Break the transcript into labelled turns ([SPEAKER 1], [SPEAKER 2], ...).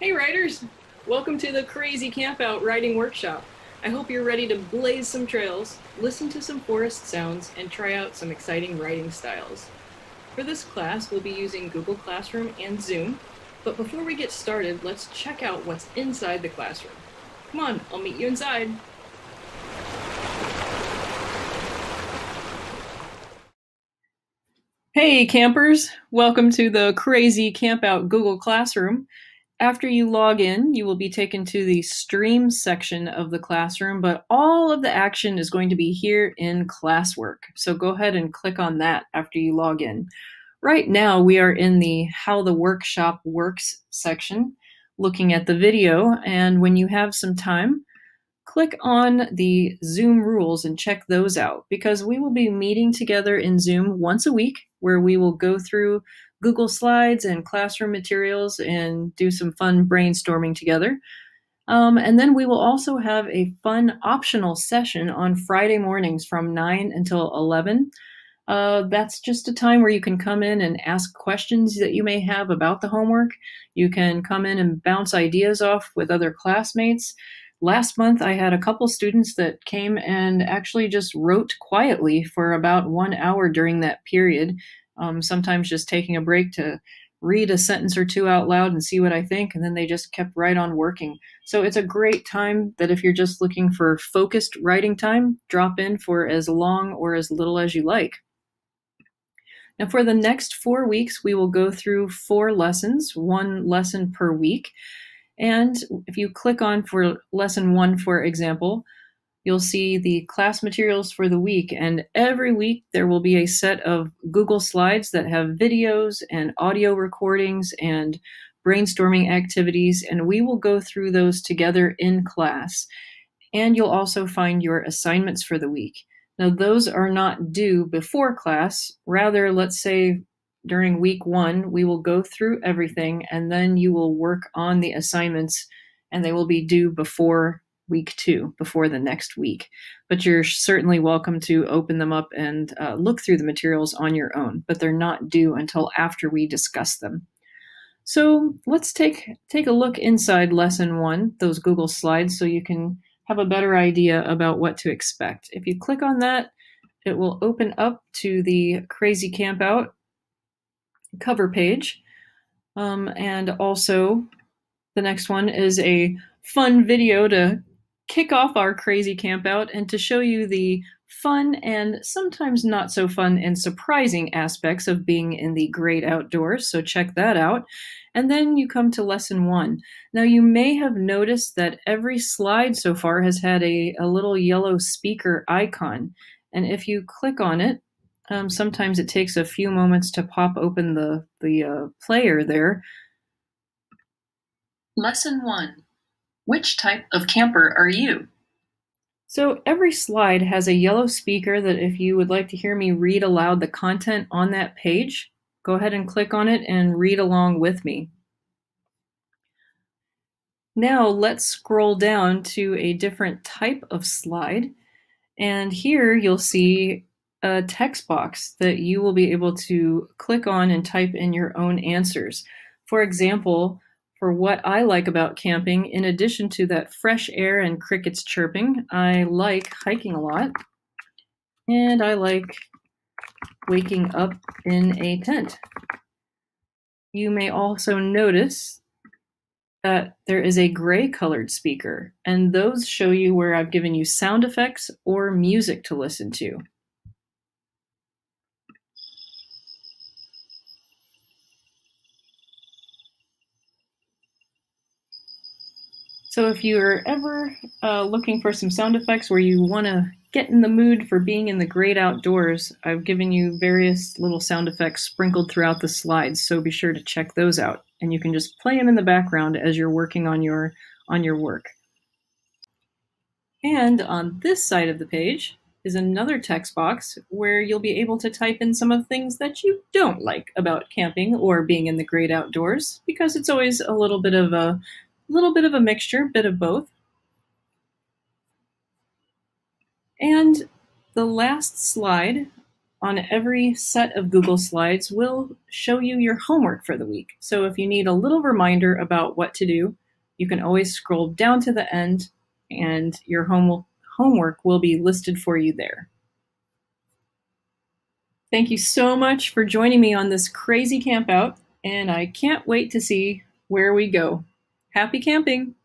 [SPEAKER 1] Hey writers! Welcome to the Crazy Campout Writing Workshop. I hope you're ready to blaze some trails, listen to some forest sounds, and try out some exciting writing styles. For this class, we'll be using Google Classroom and Zoom, but before we get started, let's check out what's inside the classroom. Come on, I'll meet you inside. Hey campers, welcome to the Crazy Campout Google Classroom. After you log in, you will be taken to the stream section of the classroom, but all of the action is going to be here in classwork. So go ahead and click on that after you log in. Right now, we are in the How the Workshop Works section, looking at the video, and when you have some time, click on the Zoom rules and check those out because we will be meeting together in Zoom once a week where we will go through Google Slides and classroom materials and do some fun brainstorming together. Um, and then we will also have a fun optional session on Friday mornings from 9 until 11. Uh, that's just a time where you can come in and ask questions that you may have about the homework. You can come in and bounce ideas off with other classmates. Last month, I had a couple students that came and actually just wrote quietly for about one hour during that period um, sometimes just taking a break to read a sentence or two out loud and see what I think, and then they just kept right on working. So it's a great time that if you're just looking for focused writing time, drop in for as long or as little as you like. Now, for the next four weeks, we will go through four lessons, one lesson per week. And if you click on for lesson one, for example, you'll see the class materials for the week. And every week there will be a set of Google Slides that have videos and audio recordings and brainstorming activities. And we will go through those together in class. And you'll also find your assignments for the week. Now, those are not due before class. Rather, let's say during week one, we will go through everything and then you will work on the assignments and they will be due before week two before the next week. But you're certainly welcome to open them up and uh, look through the materials on your own, but they're not due until after we discuss them. So let's take, take a look inside lesson one, those Google slides, so you can have a better idea about what to expect. If you click on that, it will open up to the Crazy Campout cover page. Um, and also, the next one is a fun video to kick off our crazy camp out and to show you the fun and sometimes not so fun and surprising aspects of being in the great outdoors. So check that out. And then you come to lesson one. Now, you may have noticed that every slide so far has had a, a little yellow speaker icon. And if you click on it, um, sometimes it takes a few moments to pop open the, the uh, player there. Lesson one which type of camper are you? So every slide has a yellow speaker that if you would like to hear me read aloud the content on that page, go ahead and click on it and read along with me. Now let's scroll down to a different type of slide. And here you'll see a text box that you will be able to click on and type in your own answers. For example, for what I like about camping, in addition to that fresh air and crickets chirping, I like hiking a lot. And I like waking up in a tent. You may also notice that there is a gray colored speaker, and those show you where I've given you sound effects or music to listen to. So if you're ever uh, looking for some sound effects where you want to get in the mood for being in the great outdoors, I've given you various little sound effects sprinkled throughout the slides, so be sure to check those out. And you can just play them in the background as you're working on your, on your work. And on this side of the page is another text box where you'll be able to type in some of the things that you don't like about camping or being in the great outdoors, because it's always a little bit of a a little bit of a mixture, bit of both. And the last slide on every set of Google Slides will show you your homework for the week. So if you need a little reminder about what to do, you can always scroll down to the end and your home homework will be listed for you there. Thank you so much for joining me on this crazy camp out, and I can't wait to see where we go. Happy camping!